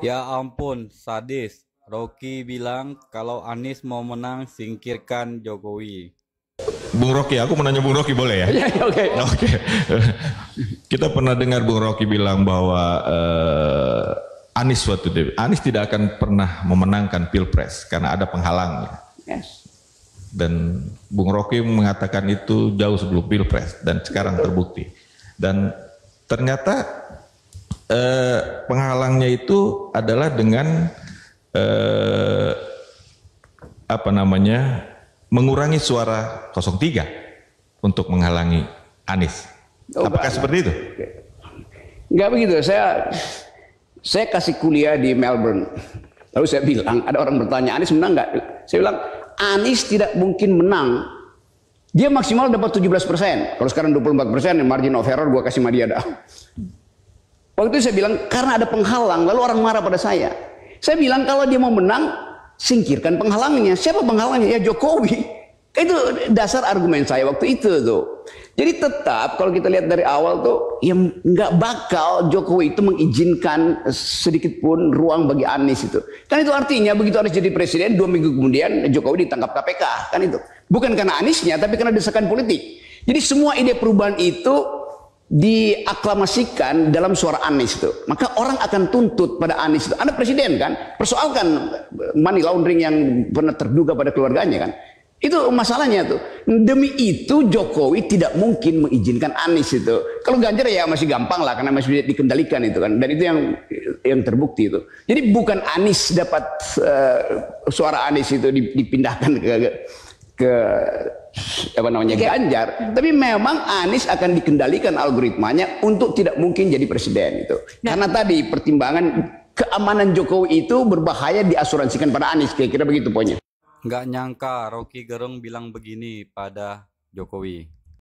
Ya ampun, sadis. Rocky bilang kalau Anies mau menang singkirkan Jokowi. Bung Rocky, aku menanya Bung Rocky boleh ya? Ya, ya, Oke. Oke. Kita pernah dengar Bung Rocky bilang bahwa eh, Anies suatu. Anies tidak akan pernah memenangkan pilpres karena ada penghalangnya. Yes. Dan Bung Rocky mengatakan itu jauh sebelum pilpres dan sekarang terbukti. Dan ternyata eh, penghalangnya itu adalah dengan eh, apa namanya mengurangi suara 03 untuk menghalangi Anies. Oh, Apakah enggak. seperti itu? Enggak begitu. Saya saya kasih kuliah di Melbourne. Lalu saya bilang, ada orang bertanya, Anies menang enggak? Saya bilang, Anies tidak mungkin menang. Dia maksimal dapat 17 persen. Kalau sekarang 24 persen, margin of error gua kasih sama dia dah. Waktu itu saya bilang, karena ada penghalang, lalu orang marah pada saya. Saya bilang, kalau dia mau menang, singkirkan penghalangnya. Siapa penghalangnya? Ya Jokowi. Itu dasar argumen saya waktu itu tuh. Jadi tetap kalau kita lihat dari awal tuh yang nggak bakal Jokowi itu mengizinkan sedikit pun ruang bagi Anies itu. Kan itu artinya begitu Anies jadi presiden dua minggu kemudian Jokowi ditangkap KPK kan itu. Bukan karena Aniesnya tapi karena desakan politik. Jadi semua ide perubahan itu diaklamasikan dalam suara Anies itu. Maka orang akan tuntut pada Anies itu. Anda presiden kan, persoalkan money laundering yang pernah terduga pada keluarganya kan. Itu masalahnya tuh. Demi itu Jokowi tidak mungkin mengizinkan Anies itu. Kalau Ganjar ya masih gampang lah karena masih dikendalikan itu kan. Dan itu yang yang terbukti itu. Jadi bukan Anies dapat uh, suara Anies itu dipindahkan ke ke apa namanya Ganjar, tapi memang Anies akan dikendalikan algoritmanya untuk tidak mungkin jadi presiden itu. Nah. Karena tadi pertimbangan keamanan Jokowi itu berbahaya diasuransikan pada Anies, kira-kira begitu poinnya. Nggak nyangka Rocky Gerung bilang begini pada Jokowi.